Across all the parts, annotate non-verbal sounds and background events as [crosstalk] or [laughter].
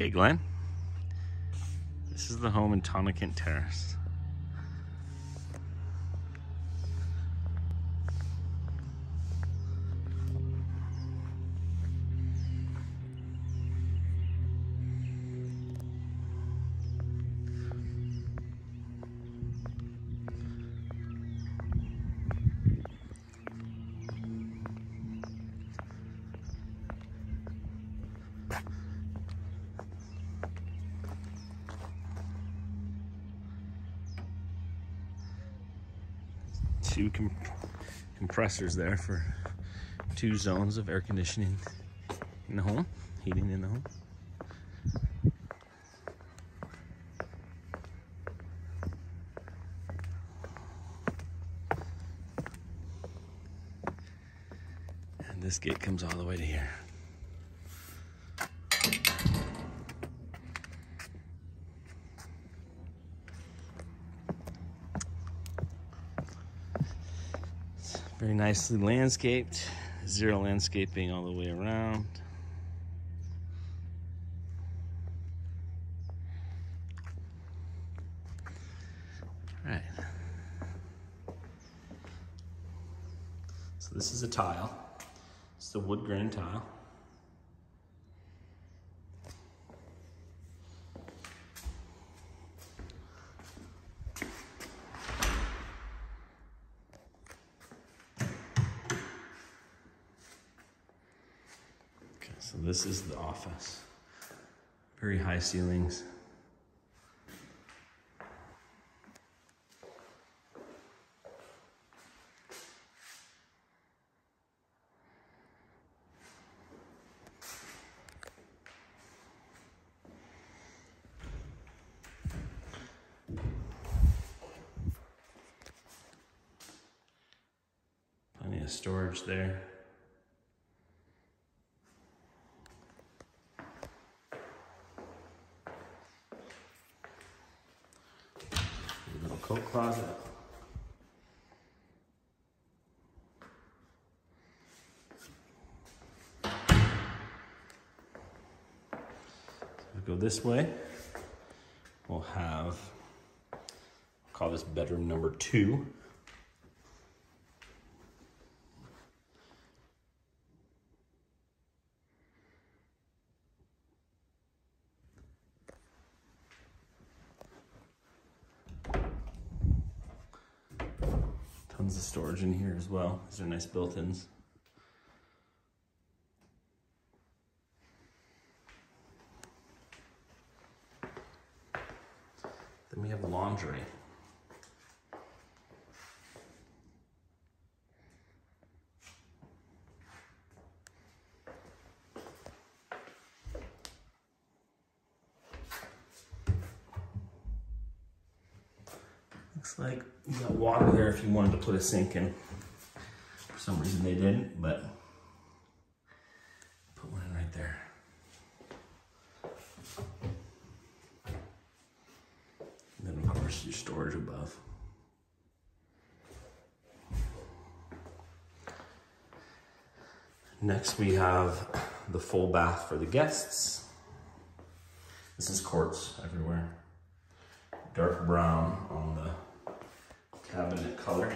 Okay, Glenn. This is the home in Tonaquint Terrace. Two com compressors there for two zones of air conditioning in the home, heating in the home. And this gate comes all the way to here. Nicely landscaped. Zero landscaping all the way around. All right. So this is a tile. It's the wood grain tile. Okay, so this is the office. Very high ceilings. Plenty of storage there. Go this way. We'll have, call this bedroom number two. In here as well. These are nice built-ins. Then we have laundry. Looks like you got water there if you wanted to put a sink in. For some reason they didn't, but put one in right there. And then of course your storage above. Next we have the full bath for the guests. This is quartz everywhere. Dark brown on the cabinet color.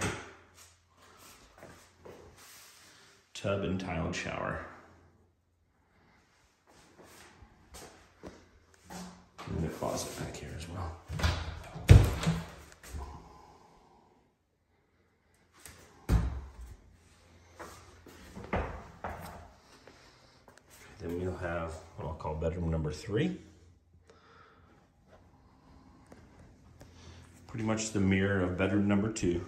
Tub and tiled shower. And the closet back here as well. Then we'll have what I'll call bedroom number three. Pretty much the mirror of bedroom number two.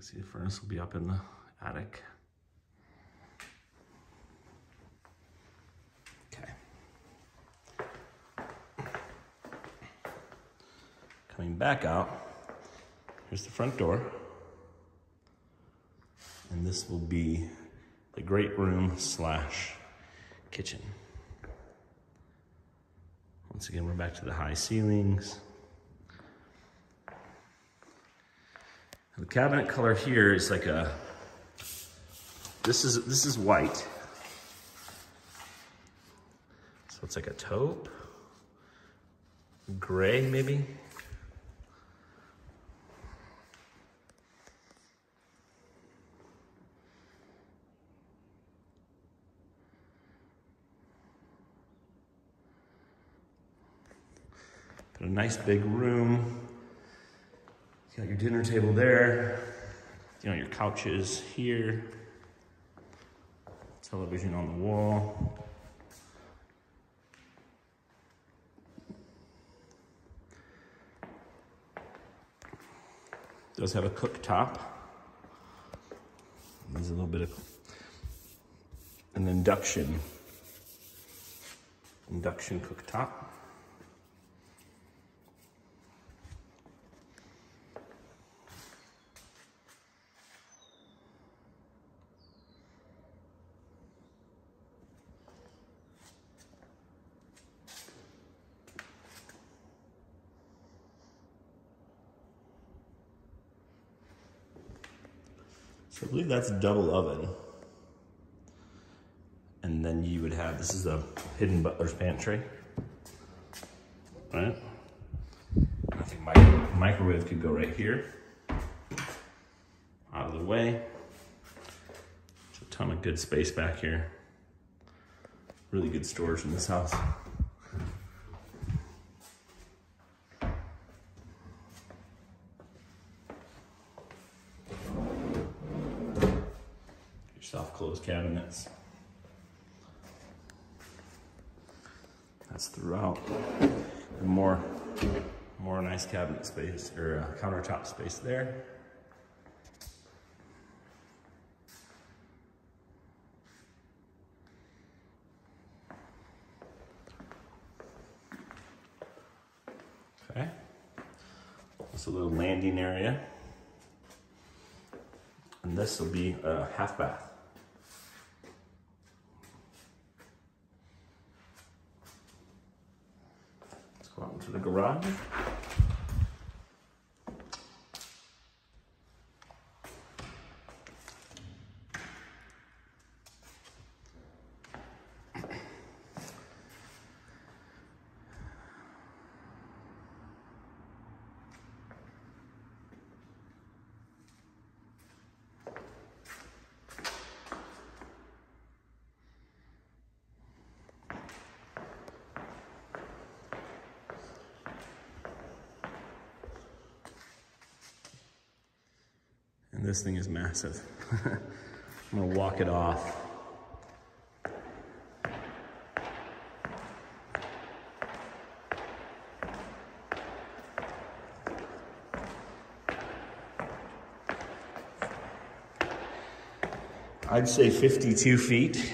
See the furnace will be up in the attic. Back out, here's the front door. And this will be the great room slash kitchen. Once again, we're back to the high ceilings. The cabinet color here is like a, this is, this is white. So it's like a taupe, gray maybe. But a nice big room. You got your dinner table there. You know, your couches here. Television on the wall. Does have a cooktop. There's a little bit of an induction induction cooktop. So I believe that's double oven. And then you would have, this is the hidden butler's pantry. Right? I think my microwave could go right here. Out of the way. There's a ton of good space back here. Really good storage in this house. Close cabinets. That's throughout. And more, more nice cabinet space or uh, countertop space there. Okay. It's a little landing area. And this will be a half bath. Let's go out this thing is massive. [laughs] I'm gonna walk it off. I'd say 52 feet.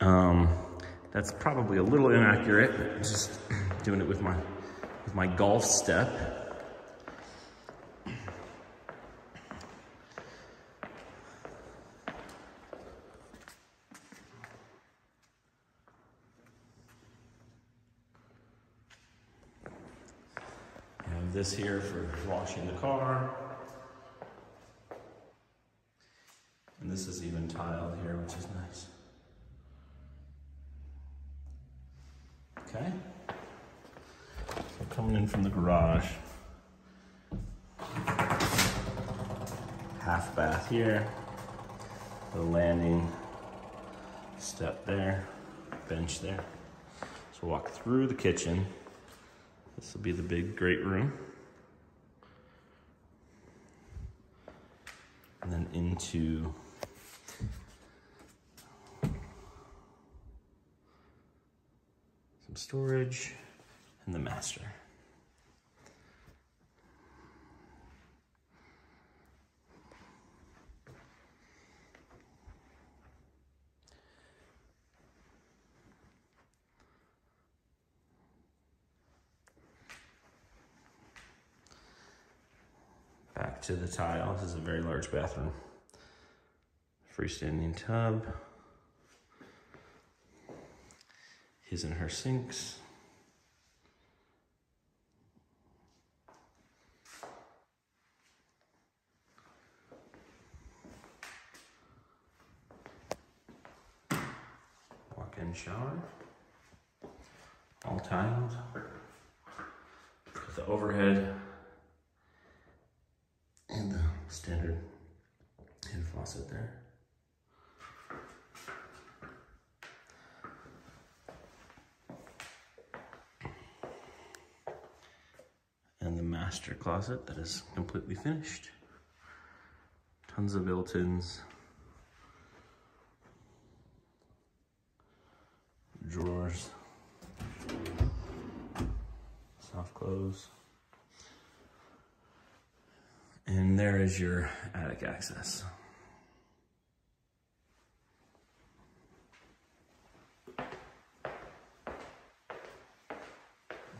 Um, that's probably a little inaccurate, just [laughs] doing it with my, with my golf step. Have this here for washing the car. And this is even tiled here, which is nice. Okay. So coming in from the garage. Half bath here. The landing step there, bench there. So walk through the kitchen. This will be the big great room. And then into some storage and the master. to the tile. This is a very large bathroom. Freestanding tub. His and her sinks. Walk-in shower. All tiled. With the overhead hand faucet there. And the master closet that is completely finished. Tons of built-ins. Drawers. Soft clothes. And there is your attic access.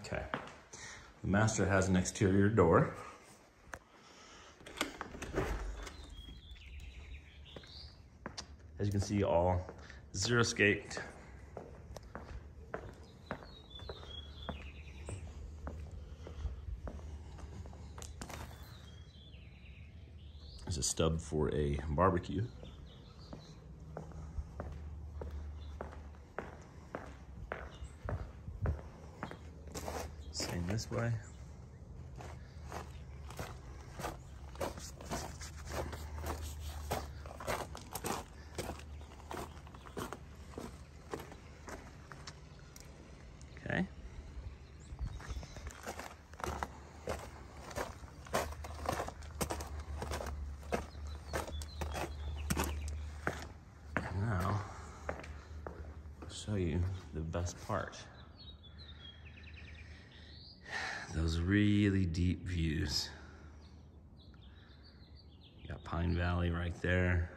Okay. The master has an exterior door. As you can see, all zero scaped. There's a stub for a barbecue. This way. Okay. Now, I'll show you the best part. Those really deep views. You got Pine Valley right there.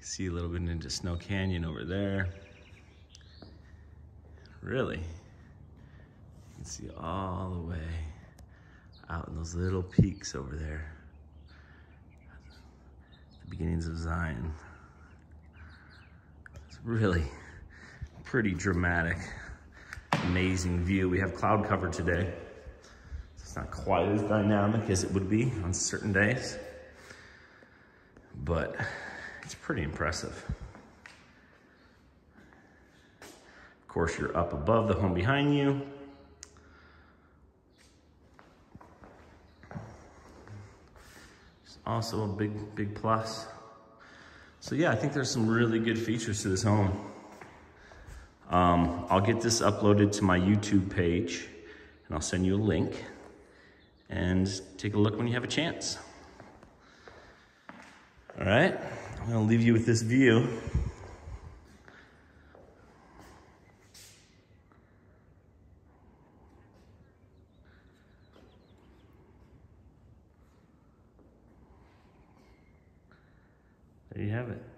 See a little bit into Snow Canyon over there. Really, you can see all the way out in those little peaks over there. The beginnings of Zion. It's really pretty dramatic, amazing view. We have cloud cover today. Not quite as dynamic as it would be on certain days, but it's pretty impressive. Of course, you're up above the home behind you. It's also a big, big plus. So yeah, I think there's some really good features to this home. Um, I'll get this uploaded to my YouTube page and I'll send you a link and take a look when you have a chance. All right, I'm gonna leave you with this view. There you have it.